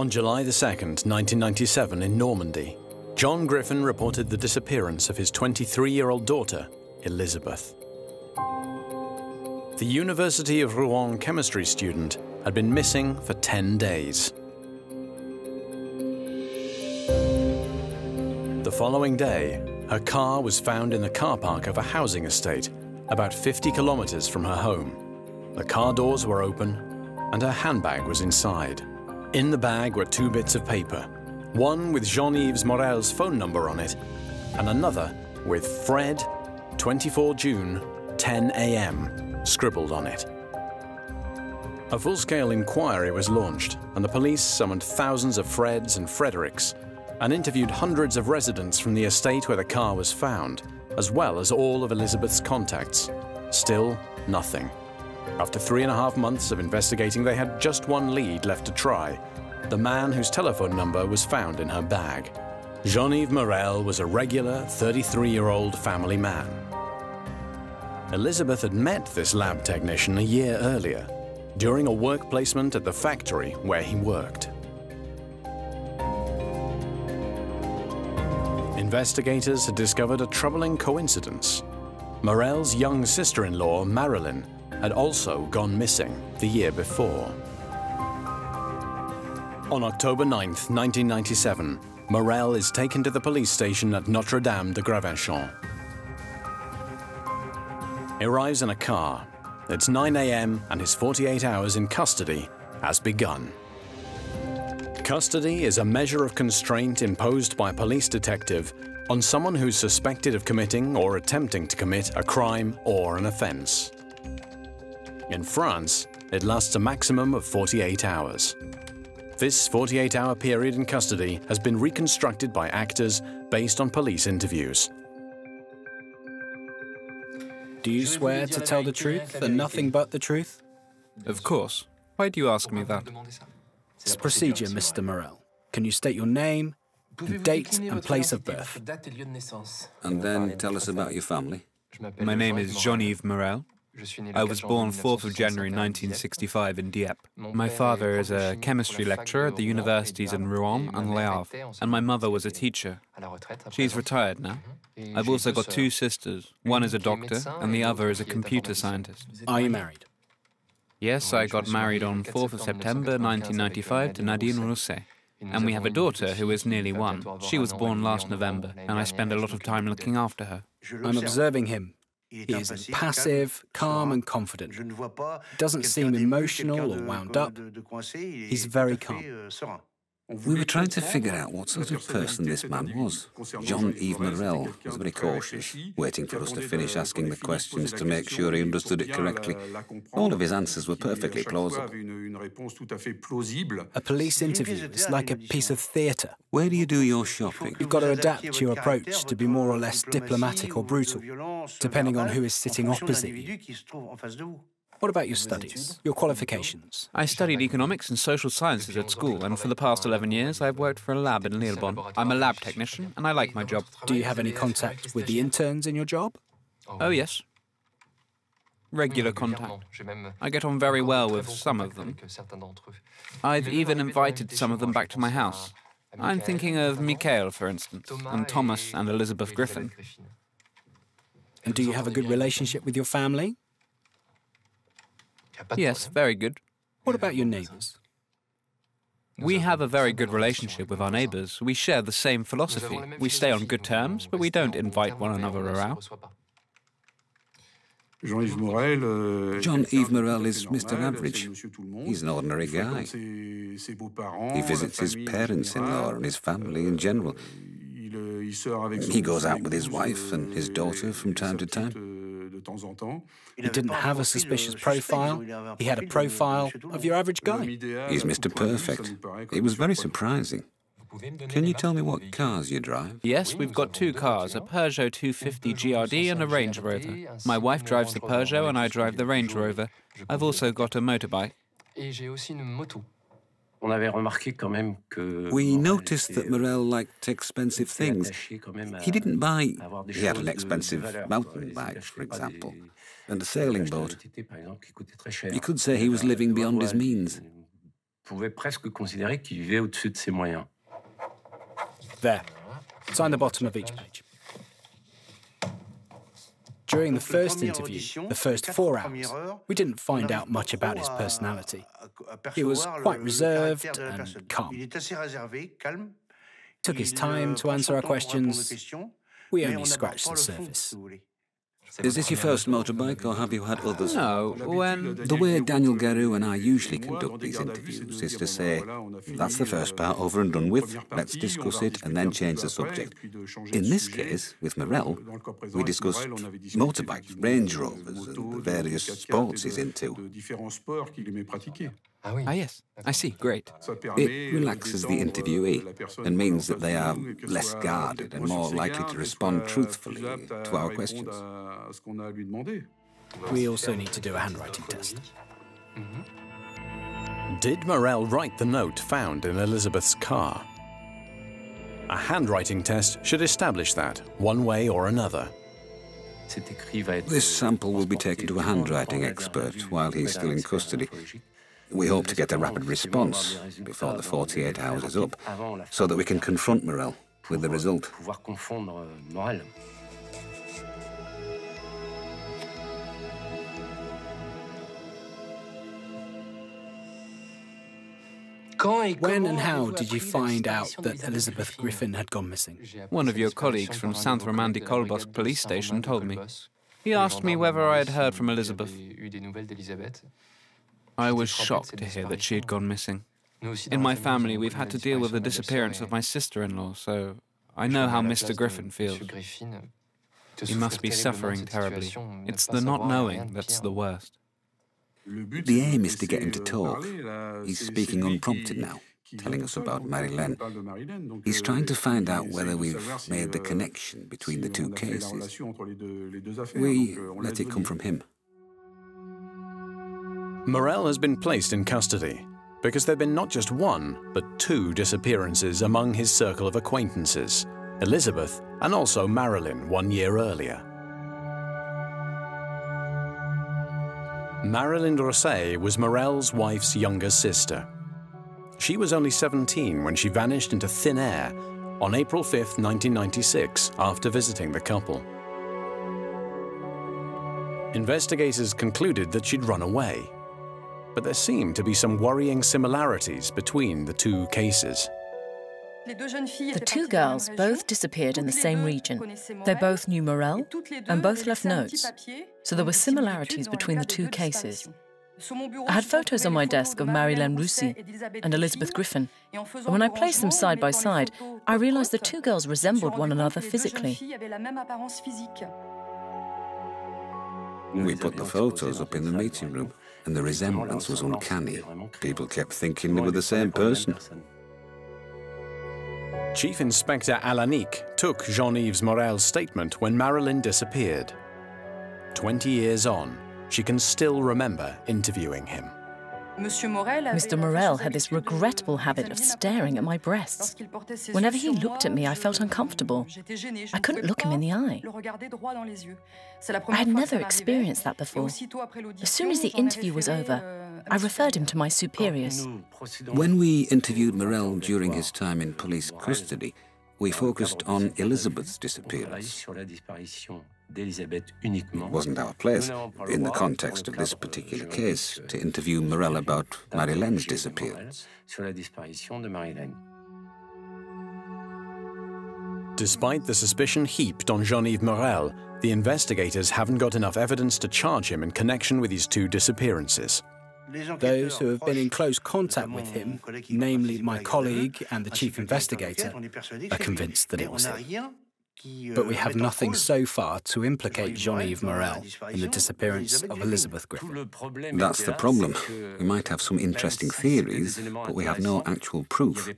On July the 2nd, 1997, in Normandy, John Griffin reported the disappearance of his 23 year old daughter, Elisabeth. The University of Rouen chemistry student had been missing for 10 days. The following day, her car was found in the car park of a housing estate about 50 kilometers from her home. The car doors were open and her handbag was inside. In the bag were two bits of paper, one with Jean-Yves Morel's phone number on it, and another with Fred, 24 June, 10 a.m., scribbled on it. A full-scale inquiry was launched, and the police summoned thousands of Freds and Fredericks and interviewed hundreds of residents from the estate where the car was found, as well as all of Elisabeth's contacts. Still nothing. After three and a half months of investigating, they had just one lead left to try the man whose telephone number was found in her bag. Jean-Yves Morel was a regular 33-year-old family man. Elisabeth had met this lab technician a year earlier, during a work placement at the factory where he worked. Investigators had discovered a troubling coincidence. Morel's young sister-in-law, Marilyn, had also gone missing the year before. On October 9, 1997, Morel is taken to the police station at Notre-Dame de Gravenchon. He arrives in a car. It's 9 a.m. and his 48 hours in custody has begun. Custody is a measure of constraint imposed by a police detective on someone who's suspected of committing or attempting to commit a crime or an offence. In France, it lasts a maximum of 48 hours. This 48-hour period in custody has been reconstructed by actors based on police interviews. Do you swear to tell the truth and nothing but the truth? Of course. Why do you ask me that? It's procedure, Mr. Morel. Can you state your name, and date and place of birth? And then tell us about your family. My name is Jean-Yves Morel. I was born 4th of January 1965 in Dieppe. My father is a chemistry lecturer at the universities in Rouen and Le Havre, and my mother was a teacher. She's retired now. I've also got two sisters. One is a doctor, and the other is a computer scientist. Are you married? Yes, I got married on 4th of September 1995 to Nadine Rousset. And we have a daughter who is nearly one. She was born last November, and I spend a lot of time looking after her. I'm observing him. He is passive, calm and confident. Doesn't seem emotional or wound up. He's very calm. We were trying to figure out what sort of person this man was. Jean-Yves Morel was very cautious, waiting for us to finish asking the questions to make sure he understood it correctly. All of his answers were perfectly plausible. A police interview is like a piece of theatre. Where do you do your shopping? You've got to adapt your approach to be more or less diplomatic or brutal, depending on who is sitting opposite you. What about your studies, your qualifications? I studied economics and social sciences at school, and for the past 11 years I've worked for a lab in Lillebonne. I'm a lab technician, and I like my job. Do you have any contact with the interns in your job? Oh, yes. Regular contact. I get on very well with some of them. I've even invited some of them back to my house. I'm thinking of Michael, for instance, and Thomas and Elisabeth Griffin. And do you have a good relationship with your family? Yes, very good. What about your neighbours? We have a very good relationship with our neighbours. We share the same philosophy. We stay on good terms, but we don't invite one another around. Jean-Yves Morel is Mr. Average. He's an ordinary guy. He visits his parents-in-law and his family in general. He goes out with his wife and his daughter from time to time. He didn't have a suspicious profile. He had a profile of your average guy. He's Mr. Perfect. It was very surprising. Can you tell me what cars you drive? Yes, we've got two cars, a Peugeot 250 GRD and a Range Rover. My wife drives the Peugeot and I drive the Range Rover. I've also got a motorbike. We noticed that Morel liked expensive things. He didn't buy... He had an expensive mountain bike, for example, and a sailing boat. You could say he was living beyond his means. pouvait presque considérer qu'il vivait au-dessus de ses moyens. There. Sign the bottom of each page. During the first interview, the first four hours, we didn't find out much about his personality. He was quite reserved and calm. Took his time to answer our questions. We only scratched the surface. Is this your first motorbike, or have you had others? No, when... The way Daniel Garou and I usually conduct these interviews is to say, that's the first part over and done with, let's discuss it and then change the subject. In this case, with Morel, we discussed motorbikes, Range Rovers, and the various sports he's into. Ah, ah yes, I see, great. It relaxes the interviewee and means that they are less guarded and more likely to respond truthfully to our questions. We also need to do a handwriting test. Did Morel write the note found in Elisabeth's car? A handwriting test should establish that, one way or another. This sample will be taken to a handwriting expert while he's still in custody. We hope to get a rapid response before the 48 hours is up, so that we can confront Morel with the result. When and how did you find out that Elisabeth Griffin had gone missing? One of your colleagues from Saint-Romain-de-Colbosc police station told me. He asked me whether I had heard from Elisabeth. I was shocked to hear that she had gone missing. In my family, we've had to deal with the disappearance of my sister-in-law, so I know how Mr. Griffin feels. He must be suffering terribly. It's the not knowing that's the worst. The aim is to get him to talk. He's speaking unprompted now, telling us about Marilyn. He's trying to find out whether we've made the connection between the two cases. We let it come from him. Morel has been placed in custody because there have been not just one, but two disappearances among his circle of acquaintances, Elisabeth and also Marilyn one year earlier. Marilyn Rousset was Morel's wife's younger sister. She was only 17 when she vanished into thin air on April 5, 1996, after visiting the couple. Investigators concluded that she'd run away but there seem to be some worrying similarities between the two cases. The two girls both disappeared in the same region. They both knew Morel and both left notes, so there were similarities between the two cases. I had photos on my desk of Marilyn Rousset and Elisabeth Griffin, and when I placed them side by side, I realized the two girls resembled one another physically. We put the photos up in the meeting room and the resemblance was uncanny. People kept thinking they were the same person. Chief Inspector Alanik took Jean-Yves Morel's statement when Marilyn disappeared. Twenty years on, she can still remember interviewing him. Mr. Morel had this regrettable habit of staring at my breasts. Whenever he looked at me, I felt uncomfortable. I couldn't look him in the eye. I had never experienced that before. As soon as the interview was over, euh, I referred him to my superiors. When we interviewed Morel during his time in police custody, we focused on Elisabeth's disappearance. It wasn't our place, in the context of this particular case, to interview Morel about Marilyn's disappearance. Despite the suspicion heaped on Jean-Yves Morel, the investigators haven't got enough evidence to charge him in connection with his two disappearances. Those who have been in close contact with him, namely my colleague and the chief investigator, are convinced that it was him. But we have nothing so far to implicate Jean-Yves Morel in the disappearance of Elisabeth Griffin. That's the problem. We might have some interesting theories, but we have no actual proof,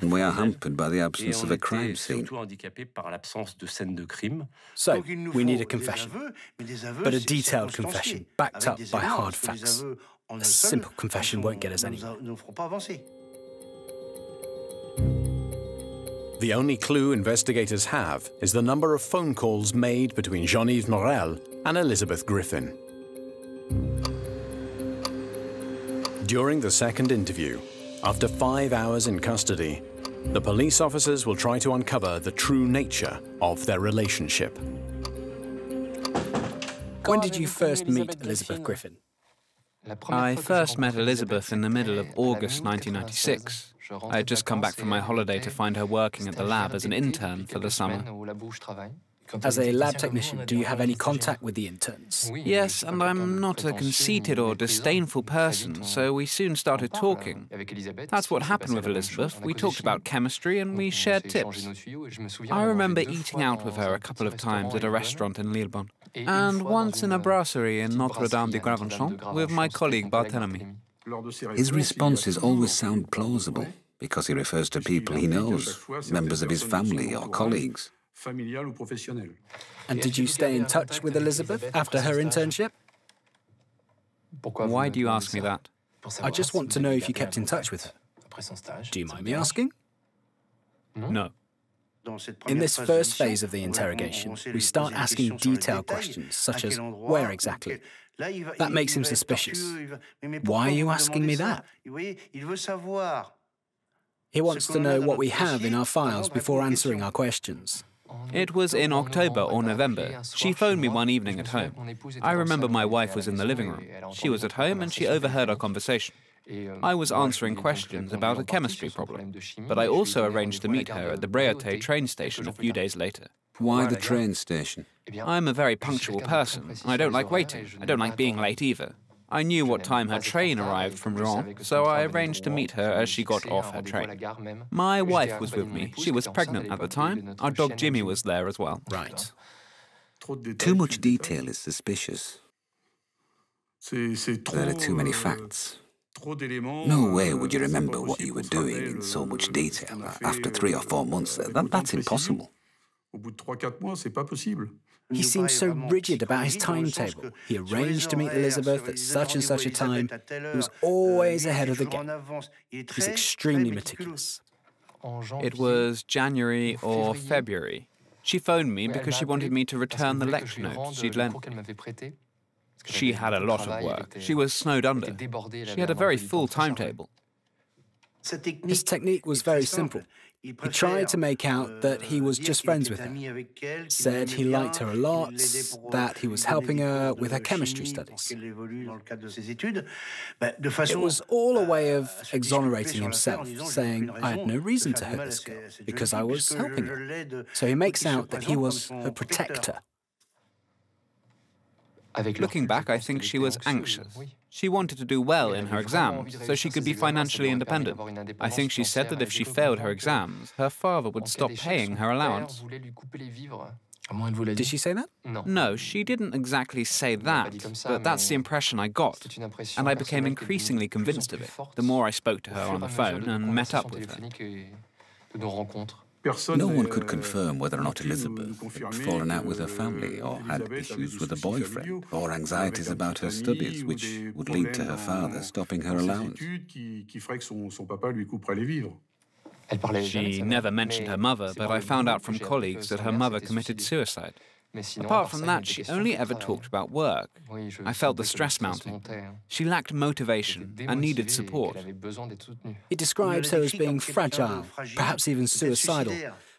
and we are hampered by the absence of a crime scene. So, we need a confession, but a detailed confession, backed up by hard facts. A simple confession won't get us anywhere. The only clue investigators have is the number of phone calls made between Jean-Yves Morel and Elisabeth Griffin. During the second interview, After five hours in custody, the police officers will try to uncover the true nature of their relationship. When did you first meet Elisabeth Griffin? I first met Elisabeth in the middle of August 1996. I had just come back from my holiday to find her working at the lab as an intern for the summer. As a lab technician, do you have any contact with the interns? Yes, and I'm not a conceited or disdainful person, so we soon started talking. That's what happened with Elisabeth. We talked about chemistry and we shared tips. I remember eating out with her a couple of times at a restaurant in Lillebonne, and once in a brasserie in Notre Dame de Gravenchon with my colleague Barthélemy. His responses always sound plausible because he refers to people he knows, members of his family or colleagues familiale ou professionnelle. And did you stay in touch with Elisabeth after her internship? Why do you ask me that? I just want to know if you kept in touch with her. Do you mind me asking? No. In this first phase of the interrogation, we start asking detailed questions, such as where exactly? That makes him suspicious. Why are you asking me that? He wants to know what we have in our files before answering our questions. It was in October or November. She phoned me one evening at home. I remember my wife was in the living room. She was at home and she overheard our conversation. I was answering questions about a chemistry problem, but I also arranged to meet her at the Bréauté train station a few days later. Why the train station? I'm a very punctual person, I don't like waiting. I don't like being late either. I knew what time her train arrived from Rouen, so I arranged to meet her as she got off her train. My wife was with me. She was pregnant at the time. Our dog Jimmy was there as well. Right. Too much detail is suspicious. There are too many facts. No way would you remember what you were doing in so much detail after three or four months. That, that's impossible. He seemed so rigid about his timetable. He arranged to meet Elisabeth at such and such a time. He was always ahead of the game. He's extremely meticulous. It was January or February. She phoned me because she wanted me to return the lecture notes she'd lent me. She had a lot of work. She was snowed under. She had a very full timetable. His technique was very simple. He tried to make out that he was just friends with her, said he liked her a lot, that he was helping her with her chemistry studies. It was all a way of exonerating himself, saying, I had no reason to hurt this girl because I was helping her. So he makes out that he was her protector. Looking back, I think she was anxious. She wanted to do well in her exams so she could be financially independent. I think she said that if she failed her exams, her father would stop paying her allowance. Did she say that? No, she didn't exactly say that, but that's the impression I got. And I became increasingly convinced of it the more I spoke to her on the phone and met up with her. No one could confirm whether or not Elisabeth had fallen out with her family or had issues with a boyfriend or anxieties about her studies, which would lead to her father stopping her allowance. She never mentioned her mother, but I found out from colleagues that her mother committed suicide. Apart from that, she only ever talked about work. I felt the stress mounting. She lacked motivation and needed support. He describes her as being fragile, perhaps even suicidal,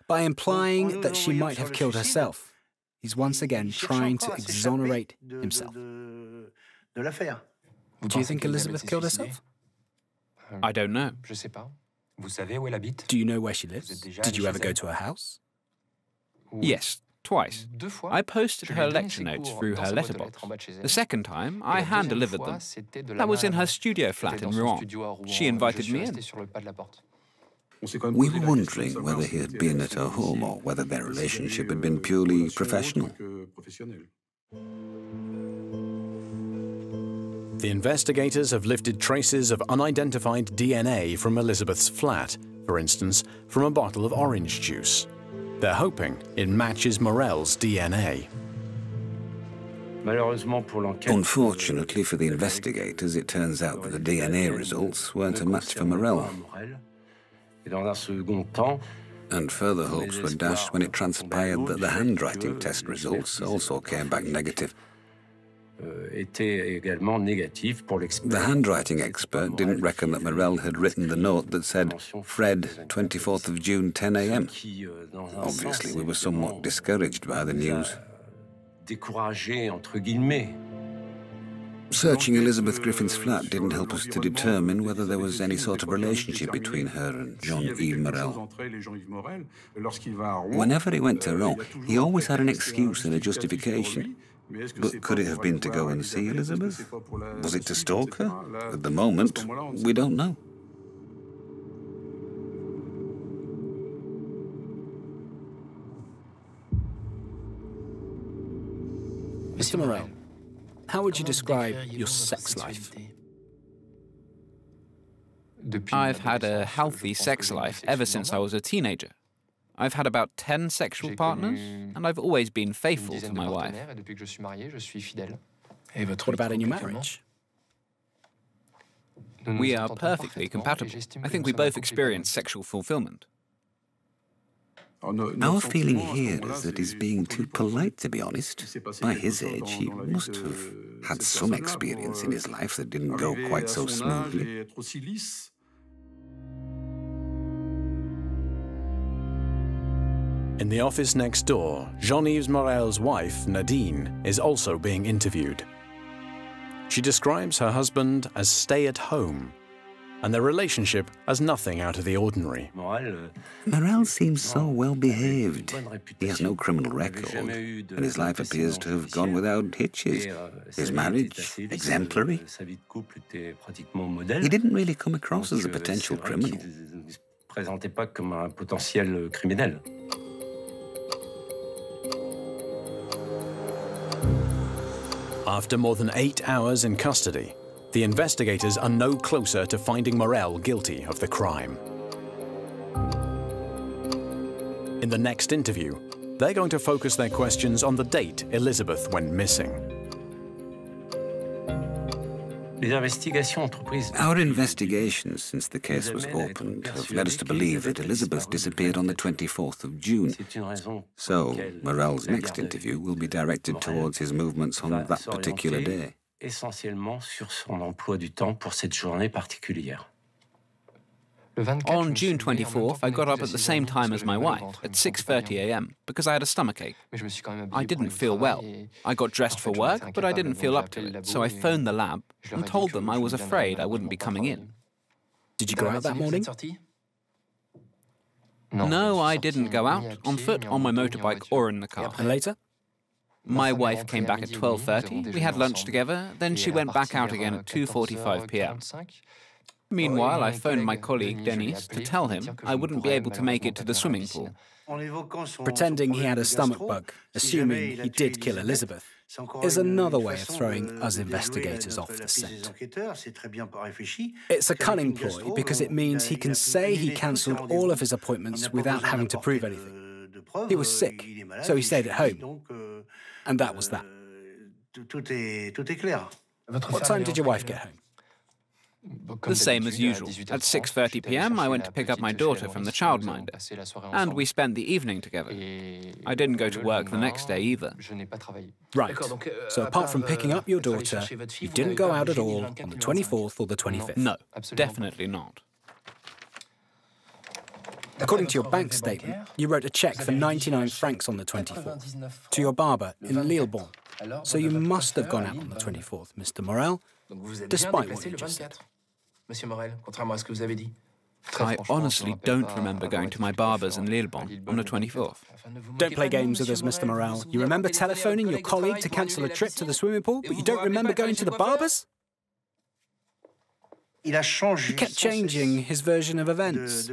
by implying that she might have killed herself. He's once again trying to exonerate himself. Do you think Elisabeth killed herself? I don't know. Do you know where she lives? Did you ever go to her house? Yes, twice. I posted her lecture notes through her letterbox. The second time, I hand delivered them. That was in her studio flat in Rouen. She invited me in. We were wondering whether he had been at her home or whether their relationship had been purely professional. The investigators have lifted traces of unidentified DNA from Elisabeth's flat, for instance, from a bottle of orange juice. They're hoping it matches Morel's DNA. Unfortunately for the investigators, it turns out that the DNA results weren't a match for Morel. And further hopes were dashed when it transpired that the handwriting test results also came back negative. Euh, the handwriting expert didn't reckon that Morel had written the note that said, Fred, 24th of June, 10 a.m. Obviously, we were somewhat discouraged by the news. Searching Elisabeth Griffin's flat didn't help us to determine whether there was any sort of relationship between her and Jean-Yves Morel. Whenever he went to Rouen, he always had an excuse and a justification. But could it have been to go and see Elisabeth? Was it to stalk her? At the moment, we don't know. Mr. Morel, how would you describe your sex life? I've had a healthy sex life ever since I was a teenager. I've had about 10 sexual partners, and I've always been faithful to my wife. What about in your marriage? We are perfectly compatible. I think we both experience sexual fulfillment. Our feeling here is that he's being too polite, to be honest. By his age, he must have had some experience in his life that didn't go quite so smoothly. In the office next door, Jean-Yves Morel's wife, Nadine, is also being interviewed. She describes her husband as stay-at-home and their relationship as nothing out of the ordinary. Morel seems so well behaved. He has no criminal record, and his life appears to have gone without hitches. His marriage, exemplary. He didn't really come across as a potential criminal. After more than eight hours in custody, the investigators are no closer to finding Morel guilty of the crime. In the next interview, they're going to focus their questions on the date Elisabeth went missing. Our investigations since the case was opened have led us to believe that Elisabeth disappeared on the 24th of June. So, Morel's next interview will be directed towards his movements on that particular day. essentiellement sur son emploi du temps pour cette journée particulière. On June 24th, I got up at the same time as my wife, at 6.30 a.m., because I had a stomachache. I didn't feel well. I got dressed for work, but I didn't feel up to it, so I phoned the lab and told them I was afraid I wouldn't be coming in. Did you go out that morning? No, I didn't go out, on foot, on my motorbike, or in the car. And later? My wife came back at 12.30, we had lunch together, then she went back out again at 2.45 p.m. Meanwhile, I phoned my colleague Denis to tell him I wouldn't be able to make it to the swimming pool. Pretending he had a stomach bug, assuming he did kill Elisabeth, is another way of throwing us investigators off the scent. It's a cunning ploy because it means he can say he cancelled all of his appointments without having to prove anything. He was sick, so he stayed at home. And that was that. What time did your wife get home? The same as usual. At 6.30 p.m., I went to pick up my daughter from the childminder, and we spent the evening together. I didn't go to work the next day either. Right. Euh, so apart from picking up your daughter, you didn't go out at all on the 24th or the 25th? No, definitely not. According to your bank statement, you wrote a cheque for 99 francs on the 24th to your barber in Lillebonne. So you must have gone out on the 24th, Mr. Morel, despite what you just said. I honestly don't remember going to my barber's in Lillebonne on the 24th. Don't play games with us, Mr. Morel. You remember telephoning your colleague to cancel a trip to the swimming pool, but you don't remember going to the barber's? He kept changing his version of events.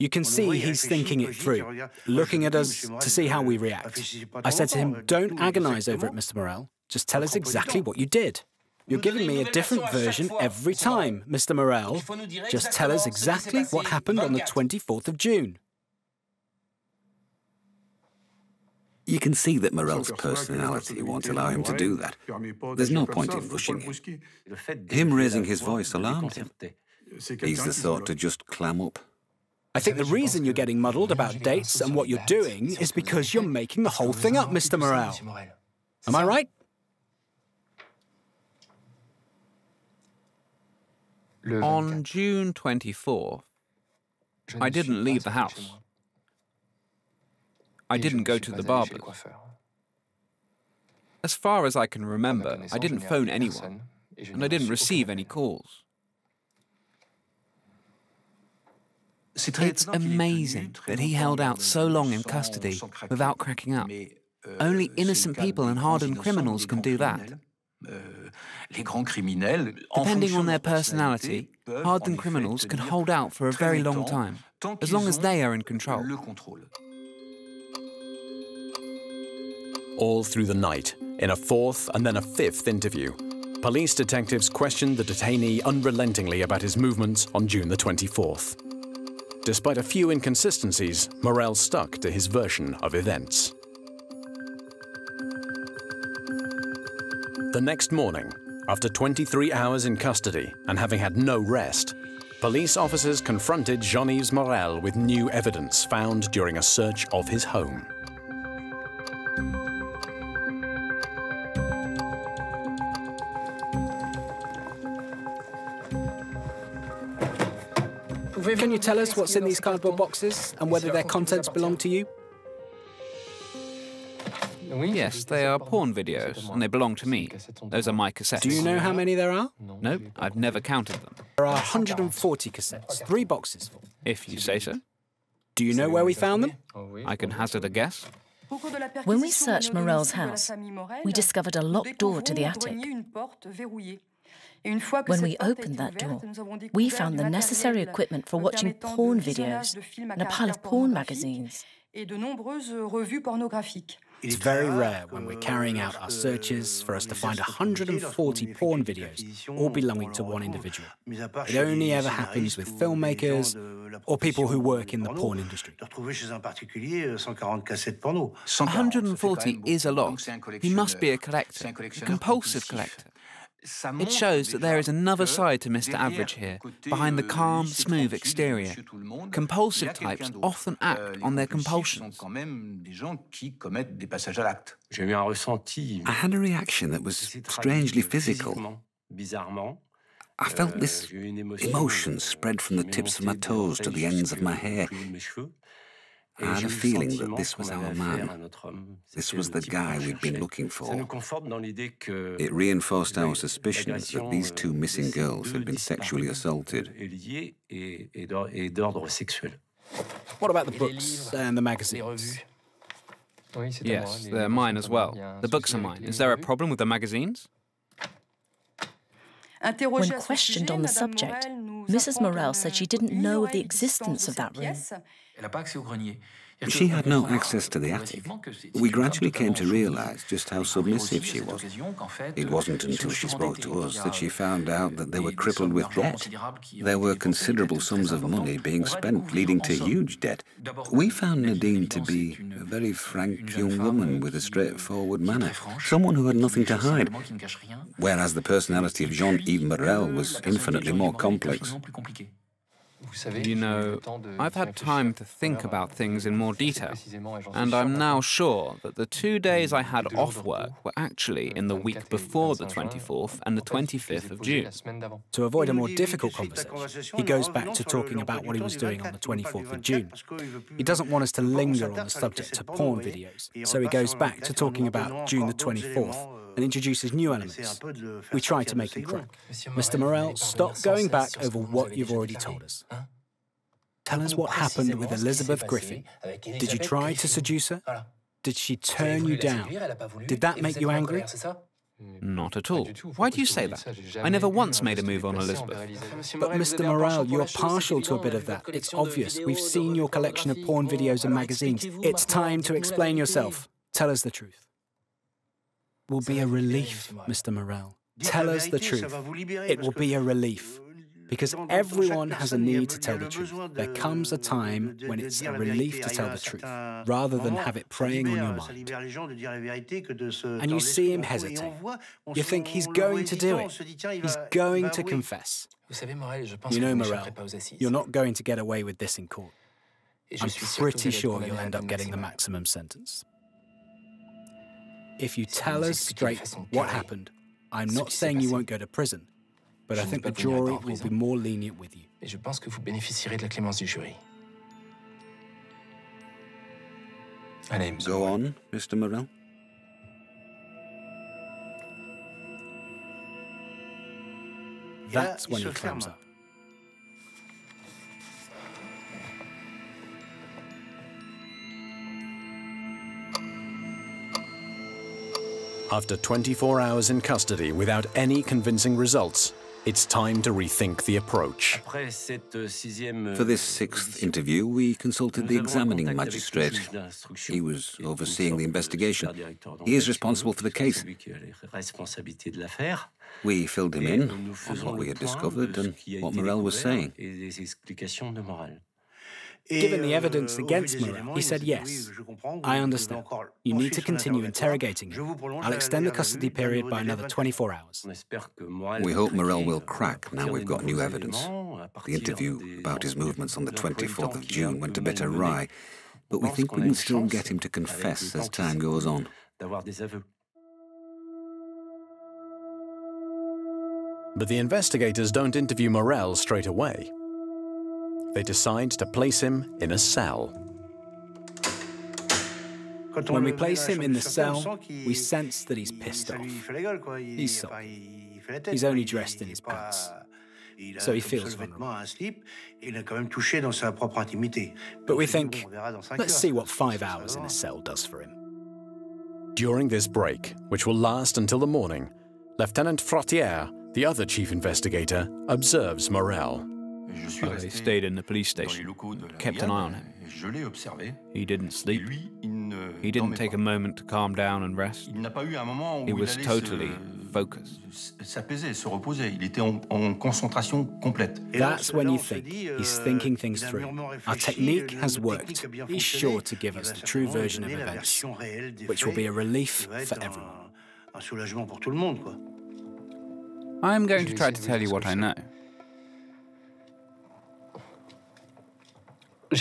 You can see he's thinking it through, looking at us to see how we react. I said to him, Don't agonize over it, Mr. Morel. Just tell us exactly what you did. You're giving me a different version every time, Mr. Morel. Just tell us exactly what happened on the 24th of June. You can see that Morel's personality won't allow him to do that. There's no point in rushing him. Him raising his voice alarmed him. He's the sort to just clam up. I think the reason you're getting muddled about dates and what you're doing is because you're making the whole thing up, Mr. Morel. Am I right? On June 24th, I didn't leave the house. I didn't go to the barber. As far as I can remember, I didn't phone anyone, and I didn't receive any calls. It's amazing that he held out so long in custody without cracking up. Only innocent people and hardened criminals can do that. Depending on their personality, hardened criminals can hold out for a very long time, as long as they are in control. All through the night, in a fourth and then a fifth interview, police detectives questioned the detainee unrelentingly about his movements on June the 24th. Despite a few inconsistencies, Morel stuck to his version of events. The next morning, after 23 hours in custody and having had no rest, police officers confronted Jean-Yves Morel with new evidence found during a search of his home. Can you tell us what's in these cardboard boxes and whether their contents belong to you? Yes, they are porn videos, and they belong to me. Those are my cassettes. Do you know how many there are? Nope, I've never counted them. There are 140 cassettes, three boxes full. If you say so. Do you know where we found them? Oh, I can hazard a guess. When we searched Morel's house, we discovered a locked door to the attic. When we opened that door, we found the necessary equipment for watching porn videos and a pile of porn magazines. It's very rare when we're carrying out our searches for us to find 140 porn videos, all belonging to one individual. It only ever happens with filmmakers or people who work in the porn industry. 140 is a lot. He must be a collector, a compulsive collector. It shows that there is another side to Mr. Average here, behind the calm, smooth exterior. Compulsive types often act on their compulsions. I had a reaction that was strangely physical. I felt this emotion spread from the tips of my toes to the ends of my hair. I had a feeling that this was our man. This was the guy we'd been looking for. It reinforced our suspicion that these two missing girls had been sexually assaulted. What about the books and the magazines? Yes, they're mine as well. The books are mine. Is there a problem with the magazines? When questioned on the subject, Mrs. Morel said she didn't know of the existence of that room. She had no access to the attic. We gradually came to realize just how submissive she was. It wasn't until she spoke to us that she found out that they were crippled with debt. There were considerable sums of money being spent, leading to huge debt. We found Nadine to be a very frank young woman with a straightforward manner, someone who had nothing to hide, whereas the personality of Jean-Yves Morel was infinitely more complex. You know, I've had time to think about things in more detail, and I'm now sure that the two days I had off work were actually in the week before the 24th and the 25th of June. To avoid a more difficult conversation, he goes back to talking about what he was doing on the 24th of June. He doesn't want us to linger on the subject of porn videos, so he goes back to talking about June the 24th and introduces new elements. We try to make him crack. Mr. Morel, stop going back over what you've already told us. Tell us what happened with Elisabeth Griffin. Did you try to seduce her? Did she turn you down? Did that make you angry? Not at all. Why do you say that? I never once made a move on Elisabeth. But Mr. Morel, you're partial to a bit of that. It's obvious. We've seen your collection of porn videos and magazines. It's time to explain yourself. Tell us the truth will be a relief, Mr. Morel. Tell us the truth. It will be a relief. Because everyone has a need to tell the truth. There comes a time when it's a relief to tell the truth, rather than have it preying on your mind. And you see him hesitate. You think he's going to do it. He's going to confess. You know, Morel, you're not going to get away with this in court. I'm pretty sure you'll end up getting the maximum sentence. If you tell us straight what happened, I'm not saying you won't go to prison, but I think the jury will be more lenient with you. Et je pense que vous bénéficierez de la clémence du jury. Go on, Mr. Morel. That's when he climbs up. After 24 hours in custody without any convincing results, it's time to rethink the approach. Euh, For this sixth interview, we consulted the examining magistrate. He was overseeing the investigation. He is responsible for the case. We filled him in on what we had discovered and what Morel was saying. Given the evidence against Morel, he said yes. I understand. You need to continue interrogating him. I'll extend the custody period by another 24 hours. We hope Morel will crack now we've got new evidence. The interview about his movements on the 24th of June went a bit awry, but we think we can still get him to confess as time goes on. But the investigators don't interview Morel straight away they decide to place him in a cell. When we place him in the cell, we sense that he's pissed off. He's sorry. He's only dressed in his pants. So he feels vulnerable. But we think, let's see what five hours in a cell does for him. During this break, which will last until the morning, Lieutenant Frottière, the other chief investigator, observes Morel. I oh, stayed in the police station, kept an eye on him. He didn't sleep. He didn't take a moment to calm down and rest. He was totally focused. That's when you think he's thinking things through. Our technique has worked. He's sure to give us the true version of events, which will be a relief for everyone. I'm going to try to tell you what I know.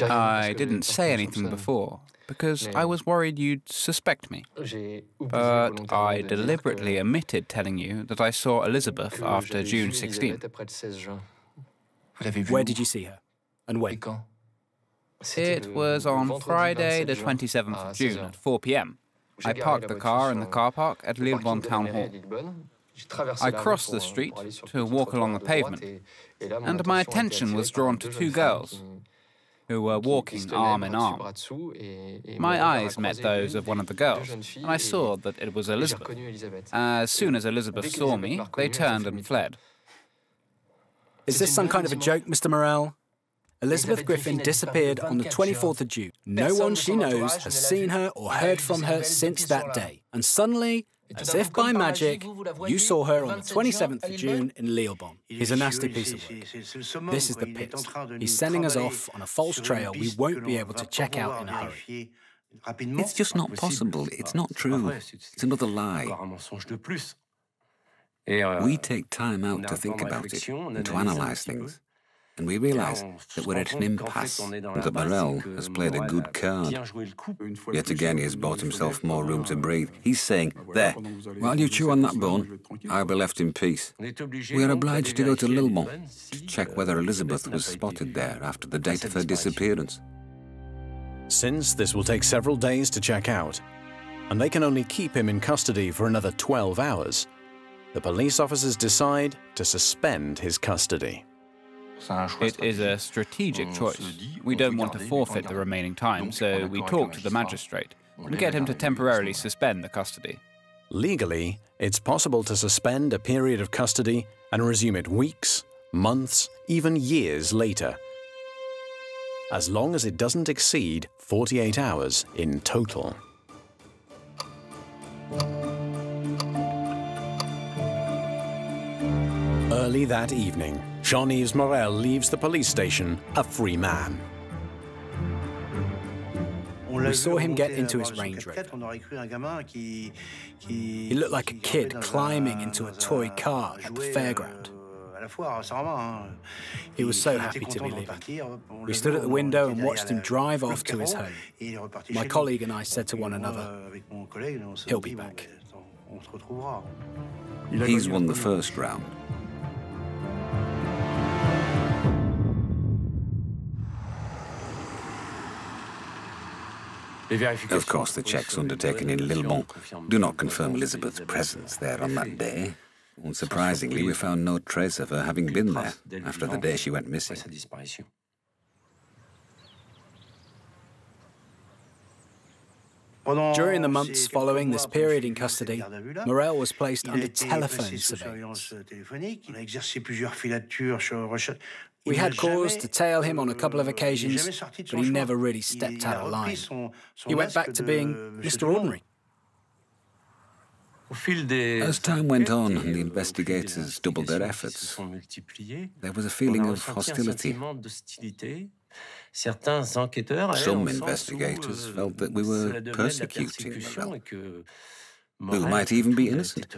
I didn't say anything before because I was worried you'd suspect me. But I deliberately omitted telling you that I saw Elisabeth after June 16. Where did you see her? And when? It was on Friday, the 27th of June at 4 pm. I parked the car in the car park at Lillebonne Town Hall. I crossed the street to walk along the pavement, and my attention was drawn to two girls who were walking arm in arm. My eyes met those of one of the girls, and I saw that it was Elisabeth. As soon as Elisabeth saw me, they turned and fled. Is this some kind of a joke, Mr. Morel? Elisabeth Griffin disappeared on the 24th of June. No one she knows has seen her or heard from her since that day. And suddenly, as if by magic, you saw her on the 27th of June in Lillebonne. He's a nasty piece of work. This is the pit. He's sending us off on a false trail we won't be able to check out in a hurry. It's just not possible. It's not true. It's another lie. We take time out to think about it and to analyze things and we realize that we're at an impasse and that Morel has played a good card. Yet again, he has bought himself more room to breathe. He's saying, There, while you chew on that bone, I'll be left in peace. We are obliged to go to Lillebonne to check whether Elisabeth was spotted there after the date of her disappearance. Since this will take several days to check out, and they can only keep him in custody for another 12 hours, the police officers decide to suspend his custody. It is a strategic choice. We don't want to forfeit the remaining time, so we talk to the magistrate and get him to temporarily suspend the custody. Legally, it's possible to suspend a period of custody and resume it weeks, months, even years later, as long as it doesn't exceed 48 hours in total. Early that evening, Jean-Yves Morel leaves the police station a free man. We saw him get into his Range Rover. He looked like a kid climbing into a toy car at the fairground. He was so happy to be leaving. We stood at the window and watched him drive off to his home. My colleague and I said to one another, he'll be back. He's won the first round. Of course, the checks undertaken in Lillebonne do not confirm Elisabeth's presence there on that day. Unsurprisingly, we found no trace of her having been there after the day she went missing. During the months following this period in custody, Morel was placed under telephone surveillance. We had cause to tail him on a couple of occasions, but he never really stepped out of line. He went back to being Mr. Ordinary. As time went on and the investigators doubled their efforts, there was a feeling of hostility. Some investigators felt that we were persecuting Morel, who might even be innocent,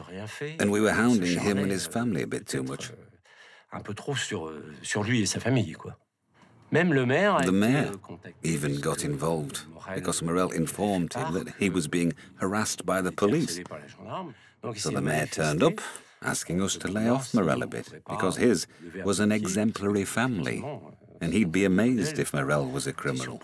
and we were hounding him and his family a bit too much. The mayor even got involved because Morel informed him that he was being harassed by the police. So the mayor turned up, asking us to lay off Morel a bit, because his was an exemplary family, and he'd be amazed if Morel was a criminal.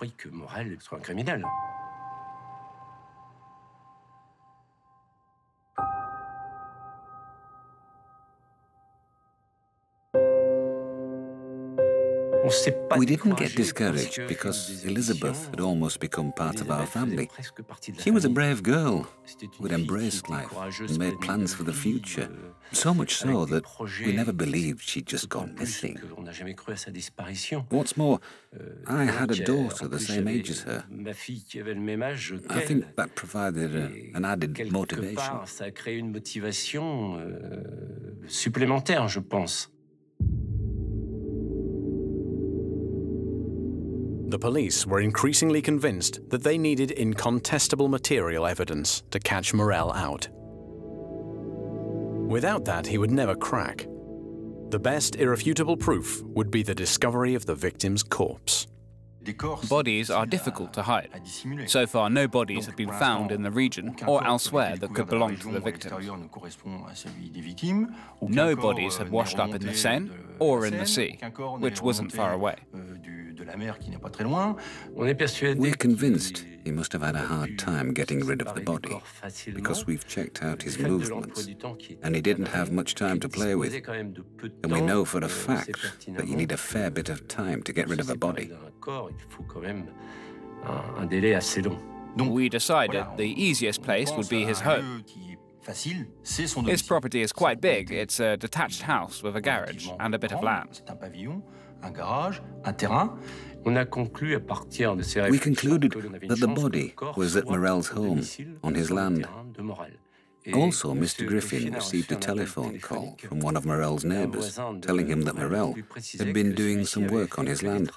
We didn't get discouraged because Elisabeth had almost become part of our family. She was a brave girl who had embraced life and made plans for the future. So much so that we never believed she'd just gone missing. What's more, I had a daughter the same age as her. I think that provided a, an added motivation. supplémentaire, je pense. The police were increasingly convinced that they needed incontestable material evidence to catch Morel out. Without that, he would never crack. The best irrefutable proof would be the discovery of the victim's corpse. Bodies are difficult to hide. So far, no bodies have been found in the region or elsewhere that could belong to the victims. No bodies had washed up in the Seine or in the sea, which wasn't far away. We're convinced he must have had a hard time getting rid of the body because we've checked out his movements and he didn't have much time to play with. And we know for a fact that you need a fair bit of time to get rid of a body. We decided the easiest place would be his home. His property is quite big. It's a detached house with a garage and a bit of land. We concluded that the body was at Morel's home, on his land. Also, Mr. Griffin received a telephone call from one of Morel's neighbours telling him that Morel had been doing some work on his land.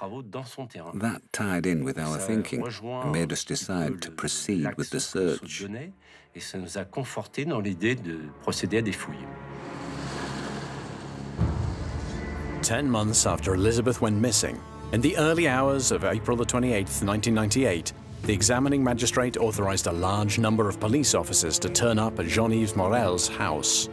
That tied in with our thinking and made us decide to proceed with the search. Ten months after Elisabeth went missing, in the early hours of April 28, 1998, the examining magistrate authorized a large number of police officers to turn up at Jean-Yves Morel's house.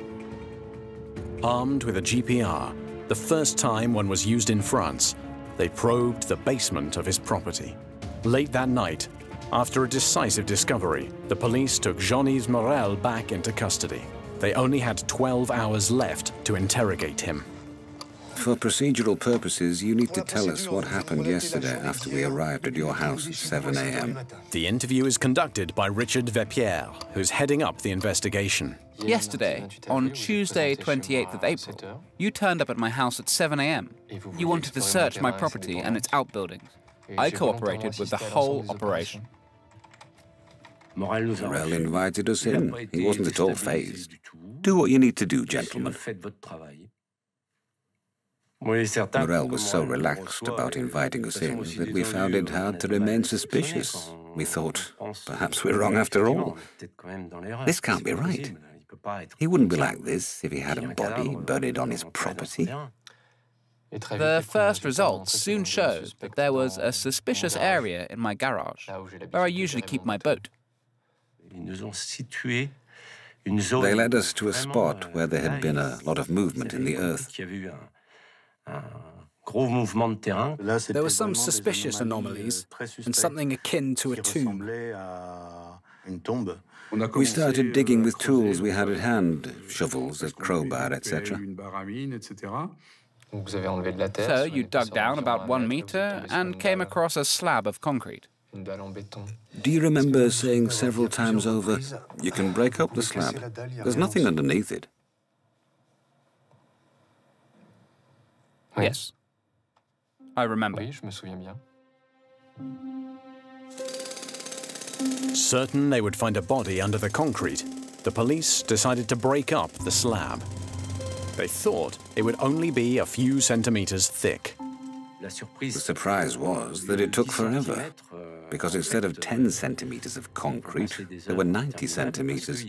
Armed with a GPR, the first time one was used in France, they probed the basement of his property. Late that night, after a decisive discovery, the police took Jean-Yves Morel back into custody. They only had 12 hours left to interrogate him. For procedural purposes, you need to tell us what happened yesterday after we arrived at your house at 7 a.m. The interview is conducted by Richard Vepierre, who's heading up the investigation. Yesterday, on Tuesday, 28th of April, you turned up at my house at 7 a.m. You wanted to search my property and its outbuildings. I cooperated with the whole operation. Morel invited us in. He wasn't at all phased. Do what you need to do, gentlemen. Morel was so relaxed about inviting us in that we found it hard to remain suspicious. We thought, perhaps we're wrong after all. This can't be right. He wouldn't be like this if he had a body buried on his property. The first results soon showed that there was a suspicious area in my garage, where I usually keep my boat. They led us to a spot where there had been a lot of movement in the earth. There were some suspicious anomalies and something akin to a tomb. We started digging with tools we had at hand, shovels, a crowbar, etc. So you dug down about one meter and came across a slab of concrete. Do you remember saying several times over, you can break up the slab? There's nothing underneath it. Yes. I remember. Certain they would find a body under the concrete, the police decided to break up the slab. They thought it would only be a few centimeters thick. The surprise was that it took forever, because instead of 10 centimeters of concrete, there were 90 centimeters.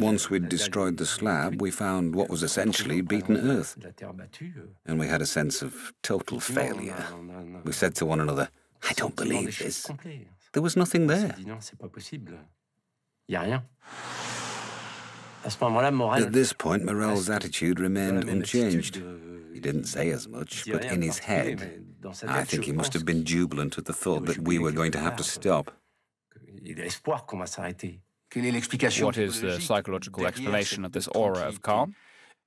Once we'd destroyed the slab, we found what was essentially beaten earth. And we had a sense of total failure. We said to one another, I don't believe this. There was nothing there. At this point, Morel's attitude remained unchanged. He didn't say as much, but in his head, I think he must have been jubilant at the thought that we were going to have to stop. What is the psychological explanation of this aura of calm?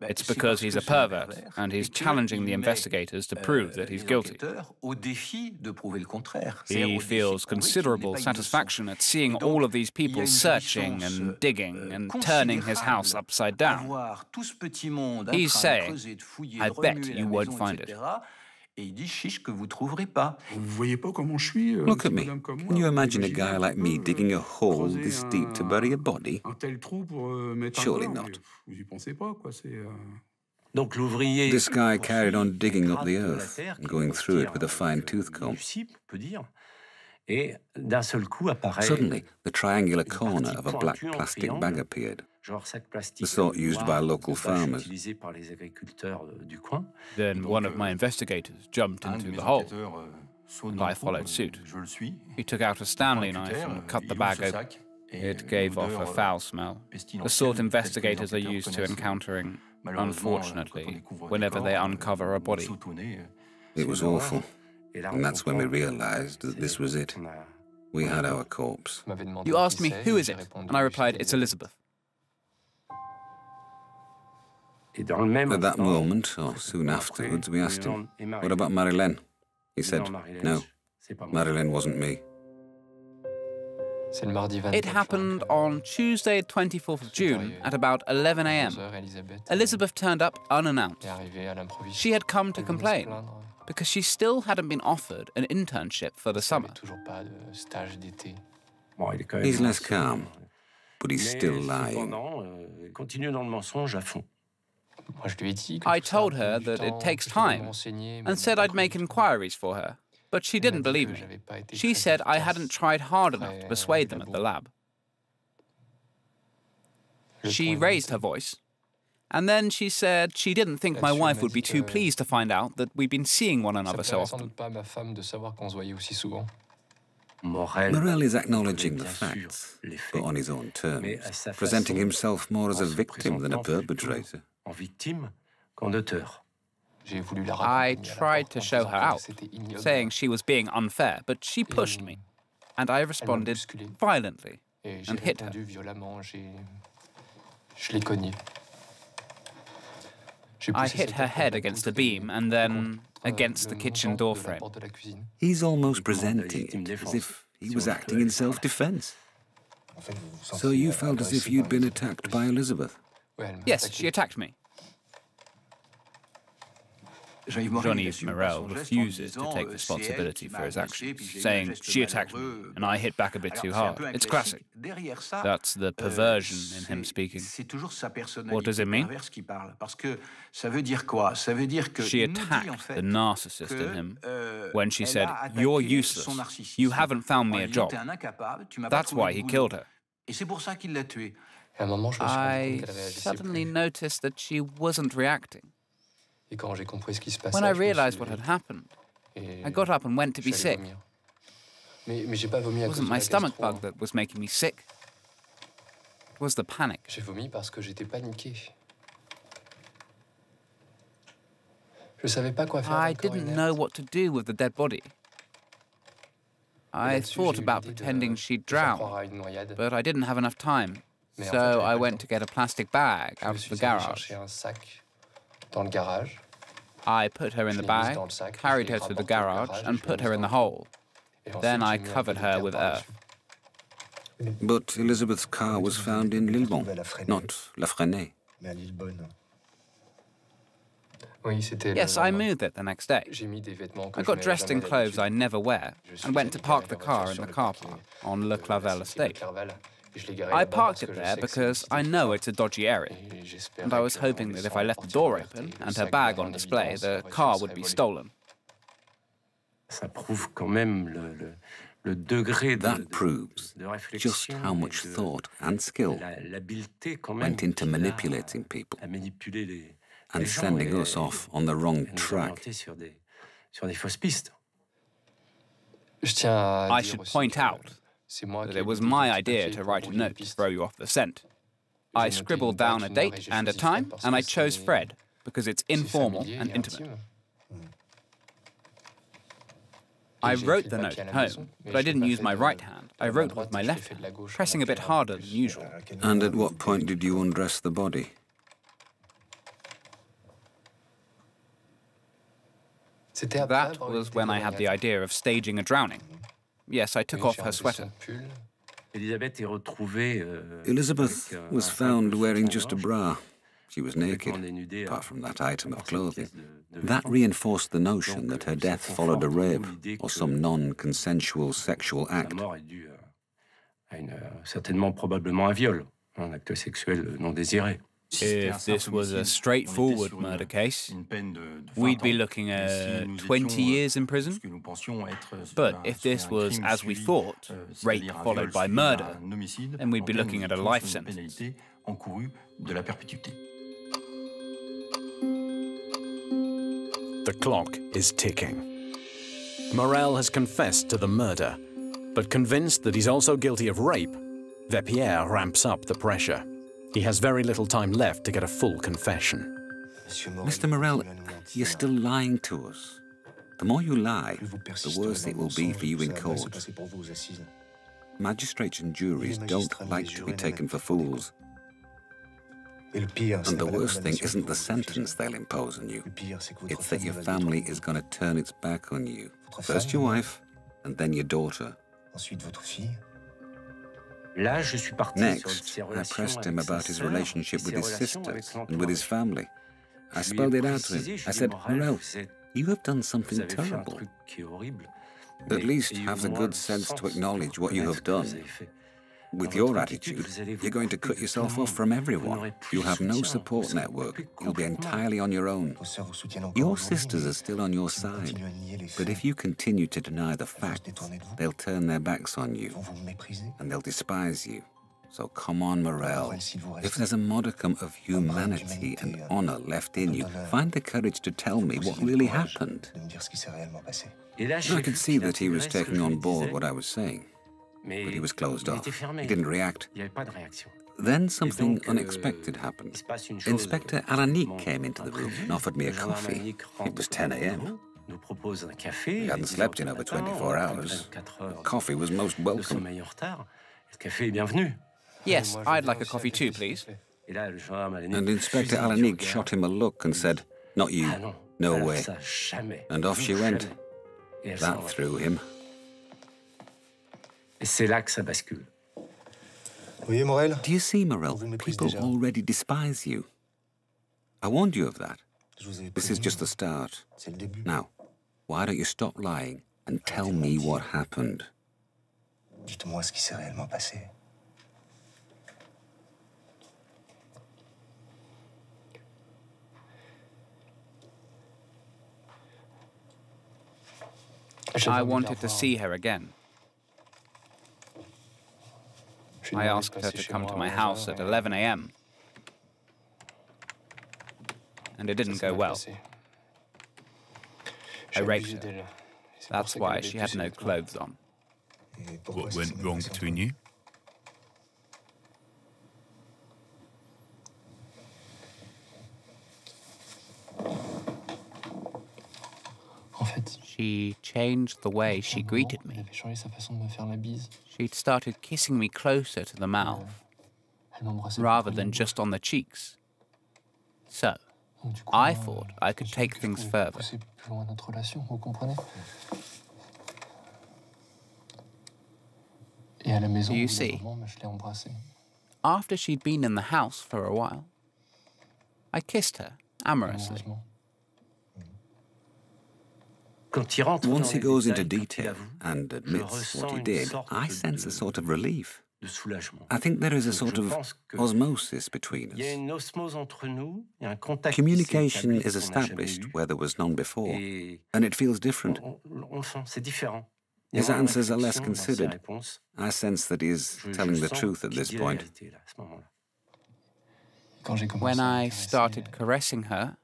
It's because he's a pervert, and he's challenging the investigators to prove that he's guilty. He feels considerable satisfaction at seeing all of these people searching and digging and turning his house upside down. He's saying, I bet you won't find it. Et il dit chiche que vous trouverez pas. Euh, Look at me. Can you imagine a guy like me digging a hole this deep to bury a body? Euh, Surely not. Euh, this guy carried on digging up the earth and going through it with a fine tooth comb. Suddenly, the triangular corner of a black plastic bag appeared, the sort used by local farmers. Then one of my investigators jumped into the hole, and I followed suit. He took out a Stanley knife and cut the bag open. It gave off a foul smell, the sort investigators are used to encountering, unfortunately, whenever they uncover a body. It was awful. And that's when we realized that this was it. We had our corpse. You asked me, who is it? And I replied, it's Elisabeth. At that moment, or soon afterwards, we asked him, What about Marilyn? He said, No, Marilyn wasn't me. It happened on Tuesday, 24th of June, at about 11 a.m. Elisabeth turned up unannounced. She had come to complain because she still hadn't been offered an internship for the summer. He's less calm, but he's still lying. I told her that it takes time and said I'd make inquiries for her, but she didn't believe me. She said I hadn't tried hard enough to persuade them at the lab. She raised her voice, and then she said she didn't think my wife would be too pleased to find out that we'd been seeing one another so often. Morel is acknowledging the facts, but on his own terms, presenting himself more as a victim than a perpetrator en victime qu'en auteur. I tried to show her out, saying she was being unfair, but she pushed me, and I responded violently and hit her. I hit her head against a beam and then against the kitchen door frame. He's almost presenting it as if he was acting in self-defense. So you felt as if you'd been attacked by Elisabeth? Yes, she attacked me. Jean-Yves Morel refuses to take responsibility for his actions, saying, she attacked me, and I hit back a bit too hard. It's classic. That's the perversion in him speaking. What does it mean? She attacked the narcissist in him when she said, you're useless, you haven't found me a job. That's why he killed her. I suddenly noticed that she wasn't reacting. When I realized what had happened, I got up and went to be sick. It wasn't my stomach bug that was making me sick. It was the panic. J'ai vomi parce que j'étais paniqué. Je savais pas quoi faire I didn't know what to do with the dead body. I thought about pretending she'd drown, but I didn't have enough time. So I went to get a plastic bag out of the garage. I put her in the bag, carried her to the garage, and put her in the hole. Then I covered her with earth. But Elisabeth's car was found in Lillebonne, not La Frénaye. Yes, I moved it the next day. I got dressed in clothes I never wear and went to park the car in the car park on Le Clavel estate. I parked it there because I know it's a dodgy area, and I was hoping that if I left the door open and her bag on display, the car would be stolen. That proves just how much thought and skill went into manipulating people and sending us off on the wrong track. I should point out that it was my idea to write a note to throw you off the scent. I scribbled down a date and a time, and I chose Fred because it's informal and intimate. I wrote the note at home, but I didn't use my right hand. I wrote with my left hand, pressing a bit harder than usual. And at what point did you undress the body? That was when I had the idea of staging a drowning. Yes, I took off her sweater. Elisabeth was found wearing just a bra. She was naked, apart from that item of clothing. That reinforced the notion that her death followed a rape or some non-consensual sexual act. Certainement, probablement un viol, un acte sexuel non désiré. If this was a straightforward murder case, we'd be looking at 20 years in prison. But if this was, as we thought, rape followed by murder, then we'd be looking at a life sentence. The clock is ticking. Morel has confessed to the murder, but convinced that he's also guilty of rape, Verpierre ramps up the pressure. He has very little time left to get a full confession. Mr. Morel, you're still lying to us. The more you lie, the worse it will be for you in court. Magistrates and juries don't like to be taken for fools. And the worst thing isn't the sentence they'll impose on you. It's that your family is going to turn its back on you. First your wife, and then your daughter. Next, I pressed him about his relationship with his sister and with his family. I spelled it out to him. I said, Morel, you have done something terrible. At least have the good sense to acknowledge what you have done. With your attitude, you're going to cut yourself off from everyone. You have no support network. You'll be entirely on your own. Your sisters are still on your side. But if you continue to deny the facts, they'll turn their backs on you. And they'll despise you. So come on, Morel. If there's a modicum of humanity and honor left in you, find the courage to tell me what really happened. I could see that he was taking on board what I was saying but he was closed off. He didn't react. Then something unexpected happened. Inspector Alanik came into the room and offered me a coffee. It was 10 a.m. We hadn't slept in over 24 hours. Coffee was most welcome. Yes, I'd like a coffee too, please. And Inspector Alanik shot him a look and said, Not you. No way. And off she went. That threw him. Et c'est là que ça bascule. Voyez, Morel? Do you see, Morel? People déjà. already despise you. I warned you of that. This is just the start. Now, why don't you stop lying and tell me what happened? Dites-moi ce qui s'est réellement passé. I wanted to see her again. I asked her to come to my house at 11 a.m. And it didn't go well. I raped her. That's why she had no clothes on. What went wrong between you? She changed the way she greeted me. She'd started kissing me closer to the mouth, rather than just on the cheeks. So, I thought I could take things further. You see, after she'd been in the house for a while, I kissed her amorously. Once he goes into detail and admits what he did, I sense a sort of relief. I think there is a sort of osmosis between us. Communication is established where there was none before, and it feels different. His answers are less considered. I sense that he is telling the truth at this point. When I started caressing her,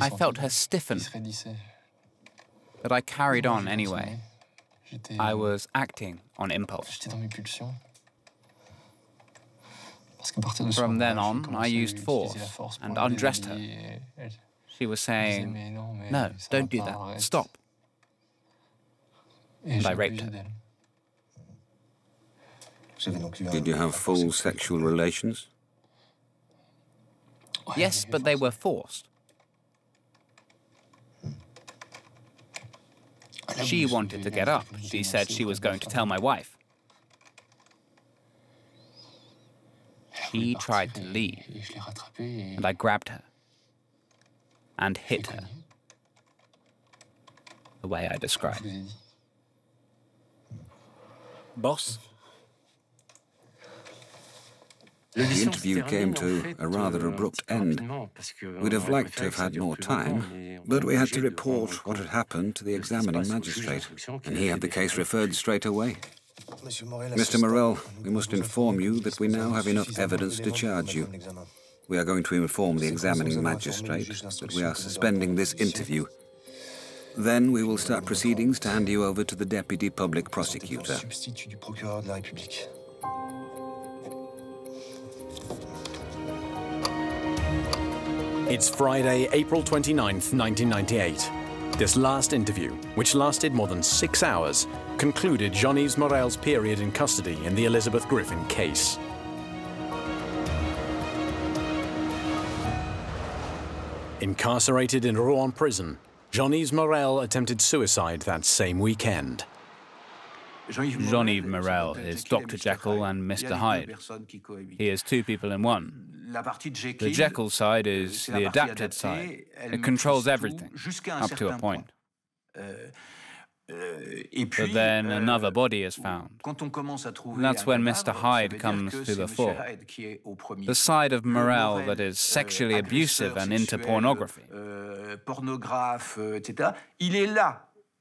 I felt her stiffen, but I carried on anyway. I was acting on impulse. From then on, I used force and undressed her. She was saying, No, don't do that, stop. And I raped her. Did you have full sexual relations? Yes, but they were forced. She wanted to get up. She said she was going to tell my wife. She tried to leave, and I grabbed her and hit her the way I described. Boss? The interview came to a rather abrupt end. We'd have liked to have had more time, but we had to report what had happened to the examining magistrate, and he had the case referred straight away. Mr. Morel, we must inform you that we now have enough evidence to charge you. We are going to inform the examining magistrate that we are suspending this interview. Then we will start proceedings to hand you over to the deputy public prosecutor. It's Friday, April 29th, 1998. This last interview, which lasted more than six hours, concluded Jean-Yves Morel's period in custody in the Elisabeth Griffin case. Incarcerated in Rouen prison, Jean-Yves Morel attempted suicide that same weekend. Jean-Yves Morel is Dr. Jekyll and Mr. Hyde. He is two people in one. The Jekyll side is the adapted side. It controls everything, up to a point. But then another body is found. And that's when Mr. Hyde comes to the fore. The side of Morel that is sexually abusive and into pornography.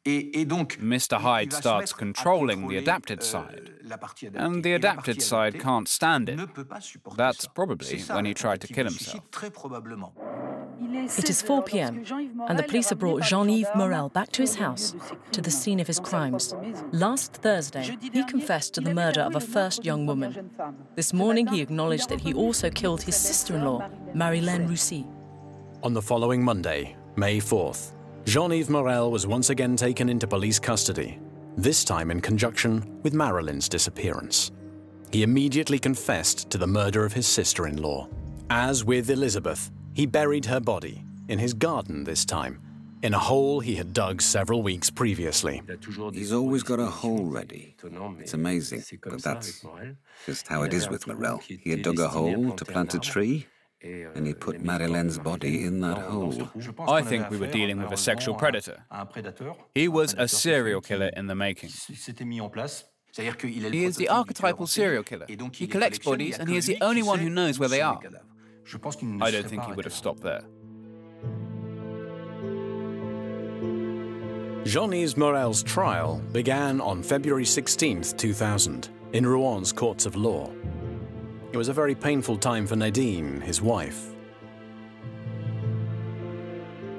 Mr. Hyde starts controlling the adapted side, and the adapted side can't stand it. That's probably when he tried to kill himself. It is 4 p.m., and the police have brought Jean-Yves Morel back to his house, to the scene of his crimes. Last Thursday, he confessed to the murder of a first young woman. This morning, he acknowledged that he also killed his sister-in-law, Marilyn Rousset. On the following Monday, May 4th, Jean-Yves Morel was once again taken into police custody, this time in conjunction with Marilyn's disappearance. He immediately confessed to the murder of his sister-in-law. As with Elisabeth, he buried her body, in his garden this time, in a hole he had dug several weeks previously. He's always got a hole ready. It's amazing, but that's just how it is with Morel. He had dug a hole to plant a tree, and he put Marilyn's body in that hole. I think we were dealing with a sexual predator. He was a serial killer in the making. He is the archetypal serial killer. He collects bodies, and he is the only one who knows where they are. I don't think he would have stopped there. Jean-Yves Morel's trial began on February 16, 2000, in Rouen's courts of law. It was a very painful time for Nadine, his wife.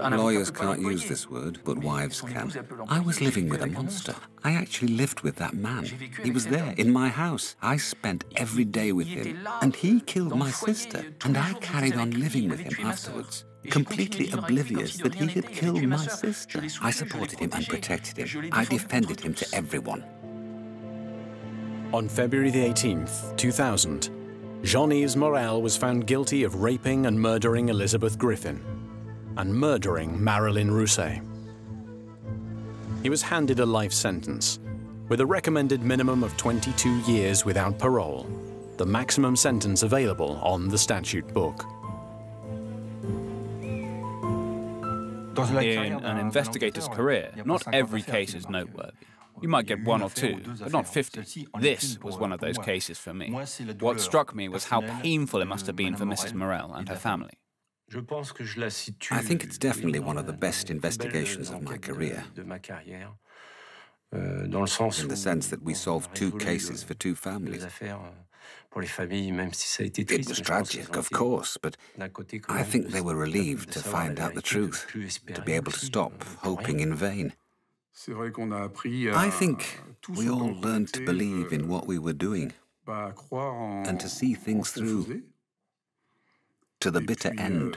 Lawyers can't use this word, but wives can. I was living with a monster. I actually lived with that man. He was there, in my house. I spent every day with him. And he killed my sister. And I carried on living with him afterwards. completely oblivious that he had killed my sister. I supported him and protected him. I defended him to everyone. On February the 18th, 2000, Jean-Yves Morel was found guilty of raping and murdering Elisabeth Griffin and murdering Marilyn Rousset. He was handed a life sentence with a recommended minimum of 22 years without parole, the maximum sentence available on the statute book. In an investigator's career, not every case is noteworthy. You might get one or two, but not 50. This was one of those cases for me. What struck me was how painful it must have been for Mrs. Morel and her family. I think it's definitely one of the best investigations of my career. In the sense that we solved two cases for two families. It was tragic, of course, but I think they were relieved to find out the truth, to be able to stop hoping in vain. I think we all learned to believe in what we were doing and to see things through to the bitter end.